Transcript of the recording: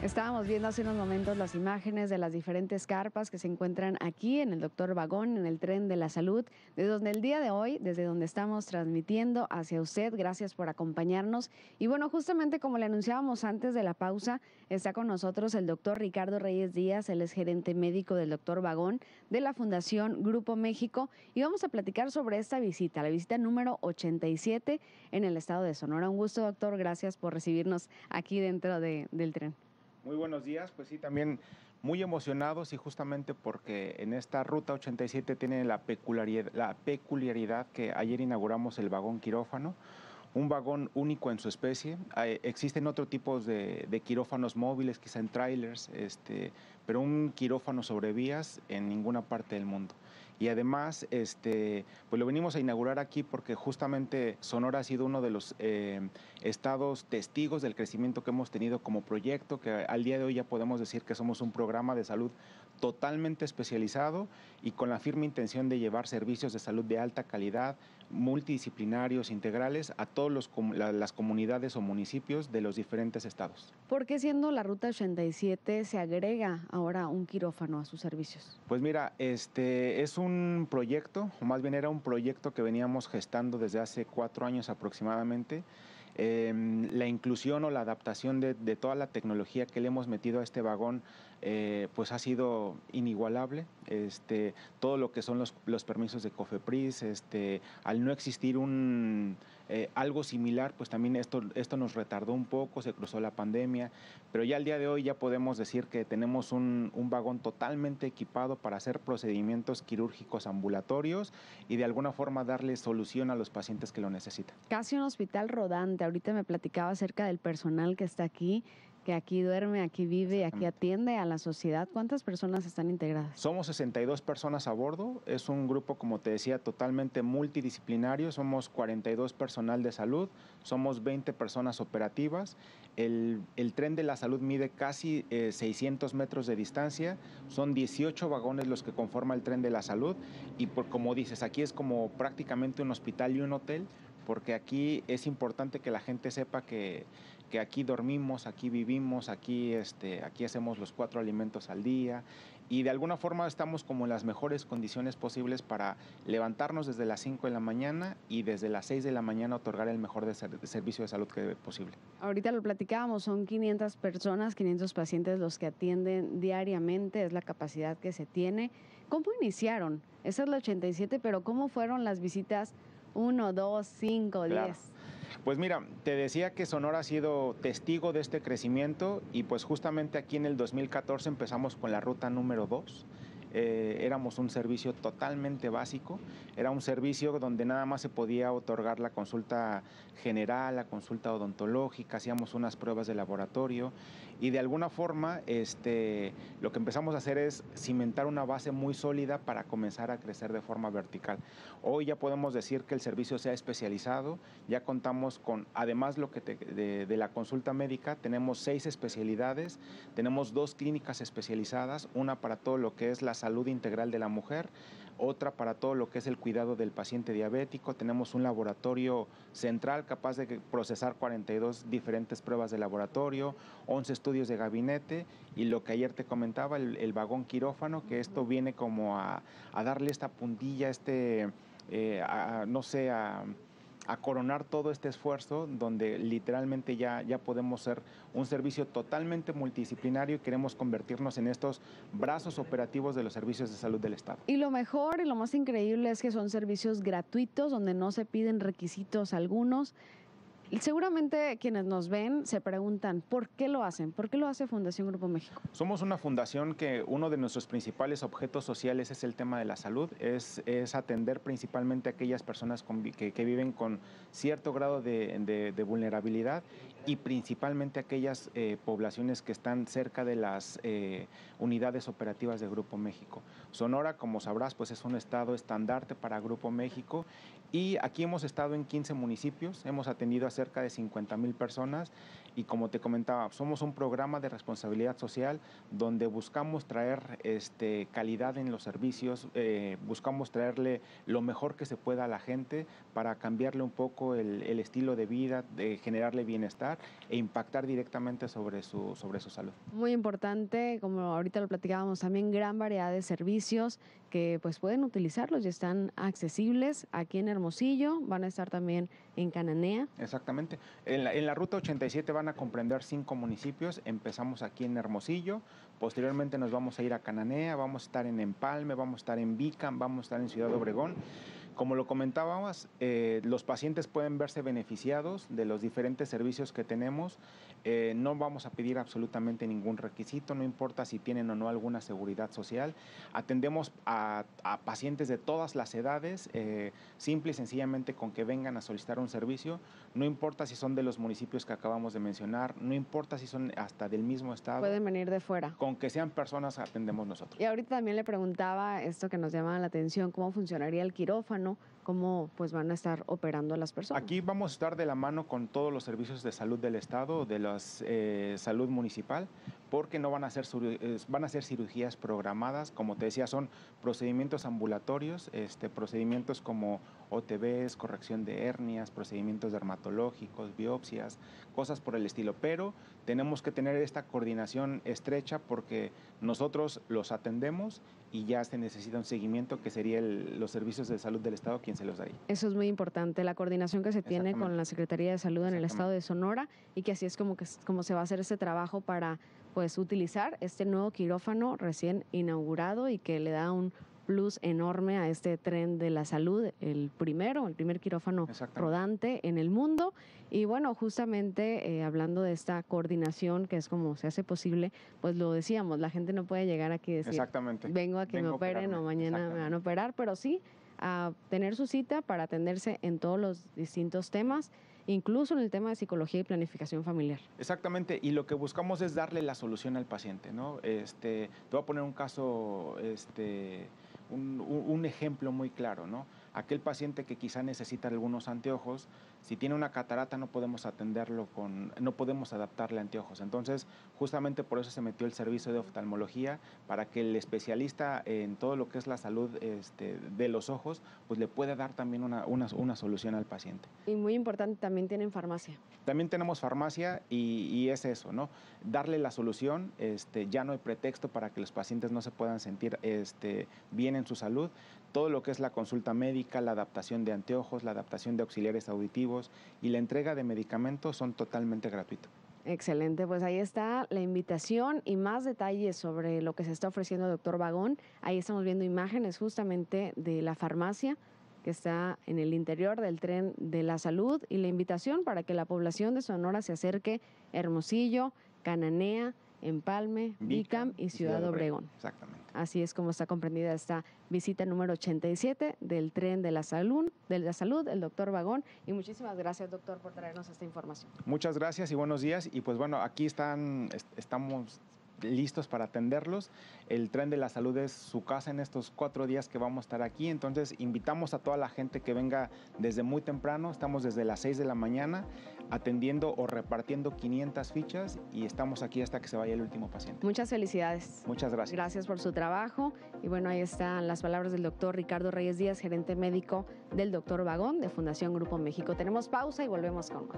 Estábamos viendo hace unos momentos las imágenes de las diferentes carpas que se encuentran aquí en el Doctor Vagón, en el tren de la salud, de donde el día de hoy, desde donde estamos transmitiendo hacia usted. Gracias por acompañarnos. Y bueno, justamente como le anunciábamos antes de la pausa, está con nosotros el doctor Ricardo Reyes Díaz, él es gerente médico del Doctor Vagón de la Fundación Grupo México. Y vamos a platicar sobre esta visita, la visita número 87 en el estado de Sonora. Un gusto, doctor. Gracias por recibirnos aquí dentro del tren. Muy buenos días, pues sí, también muy emocionados y justamente porque en esta ruta 87 tiene la peculiaridad, la peculiaridad que ayer inauguramos el vagón quirófano, un vagón único en su especie. existen otro tipos de, quirófanos móviles, quizá en trailers, este, pero un quirófano sobre vías en ninguna parte del mundo y además este, pues lo venimos a inaugurar aquí porque justamente Sonora ha sido uno de los eh, estados testigos del crecimiento que hemos tenido como proyecto, que al día de hoy ya podemos decir que somos un programa de salud totalmente especializado y con la firme intención de llevar servicios de salud de alta calidad, multidisciplinarios, integrales a todas las comunidades o municipios de los diferentes estados. ¿Por qué siendo la Ruta 87 se agrega ahora un quirófano a sus servicios? Pues mira, este es un proyecto, o más bien era un proyecto que veníamos gestando desde hace cuatro años aproximadamente Em, la inclusión o la adaptación de, toda la tecnología que le hemos metido a este vagón eh, pues ha sido inigualable. Este, todo lo que son los, permisos de COFEPRIS, este, al no existir un, eh, algo similar, pues también esto, esto nos retardó un poco, se cruzó la pandemia, pero ya al día de hoy ya podemos decir que tenemos un, un vagón totalmente equipado para hacer procedimientos quirúrgicos ambulatorios y de alguna forma darle solución a los pacientes que lo necesitan. Casi un hospital rodante ahorita me platicaba acerca del personal que está aquí, que aquí duerme, aquí vive aquí atiende a la sociedad. ¿Cuántas personas están integradas? Somos 62 personas a bordo. Es un grupo, como te decía, totalmente multidisciplinario. Somos 42 personal de salud, somos 20 personas operativas. El, tren de la salud mide casi 600 eh, metros de distancia. Son 18 vagones los que conforman el tren de la salud. Y por, como dices, aquí es como prácticamente un hospital y un hotel porque aquí es importante que la gente sepa que, aquí dormimos, aquí vivimos, aquí, este, aquí hacemos los cuatro alimentos al día y de alguna forma estamos como en las mejores condiciones posibles para levantarnos desde las 5 de la mañana y desde las 6 de la mañana otorgar el mejor de servicio de salud que posible. Ahorita lo platicábamos, son 500 personas, 500 pacientes los que atienden diariamente, es la capacidad que se tiene. ¿Cómo iniciaron? Esa es la 87, pero ¿cómo fueron las visitas? Uno, dos, cinco, diez. Pues mira, te decía que Sonora ha sido testigo de este crecimiento y pues justamente aquí en el 2014 empezamos con la ruta número dos. Eh, éramos un servicio totalmente básico, era un servicio donde nada más se podía otorgar la consulta general, la consulta odontológica, hacíamos unas pruebas de laboratorio y de alguna forma este, lo que empezamos a hacer es cimentar una base muy sólida para comenzar a crecer de forma vertical. Hoy ya podemos decir que el servicio se ha especializado, ya contamos con, además lo que de, de la consulta médica, tenemos seis especialidades, tenemos dos clínicas especializadas, una para todo lo que es la salud integral de la mujer, otra para todo lo que es el cuidado del paciente diabético. Tenemos un laboratorio central capaz de procesar 42 diferentes pruebas de laboratorio, 11 estudios de gabinete y lo que ayer te comentaba, el, vagón quirófano, que esto viene como a, darle esta puntilla, este, eh, no sé, a a coronar todo este esfuerzo donde literalmente ya, ya podemos ser un servicio totalmente multidisciplinario y queremos convertirnos en estos brazos operativos de los servicios de salud del Estado. Y lo mejor y lo más increíble es que son servicios gratuitos donde no se piden requisitos algunos Seguramente quienes nos ven se preguntan, ¿por qué lo hacen? ¿Por qué lo hace Fundación Grupo México? Somos una fundación que uno de nuestros principales objetos sociales es el tema de la salud, es, es atender principalmente a aquellas personas que, viven con cierto grado de, vulnerabilidad y principalmente aquellas eh, poblaciones que están cerca de las eh, unidades operativas de Grupo México. Sonora, como sabrás, pues es un estado estandarte para Grupo México y aquí hemos estado en 15 municipios, hemos atendido a cerca de 50 mil personas y como te comentaba, somos un programa de responsabilidad social donde buscamos traer este, calidad en los servicios, eh, buscamos traerle lo mejor que se pueda a la gente para cambiarle un poco el, estilo de vida, generarle bienestar e impactar directamente sobre su, sobre su salud. Muy importante, como ahorita lo platicábamos, también gran variedad de servicios que pues pueden utilizarlos y están accesibles aquí en Hermosillo, van a estar también en Cananea. Exactamente. En la, en la ruta 87 van a comprender cinco municipios. Empezamos aquí en Hermosillo, posteriormente nos vamos a ir a Cananea, vamos a estar en Empalme, vamos a estar en Vicam, vamos a estar en Ciudad Obregón. Como lo comentábamos, eh, los pacientes pueden verse beneficiados de los diferentes servicios que tenemos. Eh, no vamos a pedir absolutamente ningún requisito, no importa si tienen o no alguna seguridad social. Atendemos a, a pacientes de todas las edades, eh, simple y sencillamente con que vengan a solicitar un servicio. No importa si son de los municipios que acabamos de mencionar, no importa si son hasta del mismo estado. Pueden venir de fuera. Con que sean personas atendemos nosotros. Y ahorita también le preguntaba esto que nos llamaba la atención, cómo funcionaría el quirófano, cómo pues van a estar operando las personas. Aquí vamos a estar de la mano con todos los servicios de salud del Estado, de la eh, salud municipal, porque no van a, ser, van a ser cirugías programadas, como te decía, son procedimientos ambulatorios, este, procedimientos como OTBs, corrección de hernias, procedimientos dermatológicos, biopsias, cosas por el estilo, pero tenemos que tener esta coordinación estrecha porque nosotros los atendemos y ya se necesita un seguimiento que sería el, los servicios de salud del Estado quien se los da ahí. Eso es muy importante, la coordinación que se tiene con la Secretaría de Salud en el Estado de Sonora y que así es como, que, como se va a hacer este trabajo para pues utilizar este nuevo quirófano recién inaugurado y que le da un plus enorme a este tren de la salud, el primero, el primer quirófano rodante en el mundo. Y bueno, justamente eh, hablando de esta coordinación, que es como se hace posible, pues lo decíamos, la gente no puede llegar aquí y decir, vengo a que me operen o mañana me van a operar, pero sí a tener su cita para atenderse en todos los distintos temas incluso en el tema de psicología y planificación familiar. Exactamente, y lo que buscamos es darle la solución al paciente, ¿no? Este, te voy a poner un caso, este, un, un ejemplo muy claro, ¿no? aquel paciente que quizá necesita algunos anteojos, si tiene una catarata no podemos atenderlo con, no podemos adaptarle anteojos. Entonces, justamente por eso se metió el servicio de oftalmología, para que el especialista en todo lo que es la salud este, de los ojos, pues le pueda dar también una, una, una, solución al paciente. Y muy importante, también tienen farmacia. También tenemos farmacia y, y es eso, ¿no? Darle la solución, este, ya no hay pretexto para que los pacientes no se puedan sentir este, bien en su salud. Todo lo que es la consulta médica, la adaptación de anteojos, la adaptación de auxiliares auditivos y la entrega de medicamentos son totalmente gratuitos. Excelente, pues ahí está la invitación y más detalles sobre lo que se está ofreciendo doctor Vagón. Ahí estamos viendo imágenes justamente de la farmacia que está en el interior del tren de la salud y la invitación para que la población de Sonora se acerque Hermosillo, Cananea, Empalme, Vicam y Ciudad Obregón. Exactamente. Así es como está comprendida esta visita número 87 del tren de la salud, de la salud, el doctor Vagón. Y muchísimas gracias, doctor, por traernos esta información. Muchas gracias y buenos días. Y pues bueno, aquí están, estamos listos para atenderlos. El tren de la salud es su casa en estos cuatro días que vamos a estar aquí. Entonces invitamos a toda la gente que venga desde muy temprano. Estamos desde las 6 de la mañana atendiendo o repartiendo 500 fichas y estamos aquí hasta que se vaya el último paciente. Muchas felicidades. Muchas gracias. Gracias por su trabajo. Y bueno, ahí están las palabras del doctor Ricardo Reyes Díaz, gerente médico del doctor Vagón de Fundación Grupo México. Tenemos pausa y volvemos con más.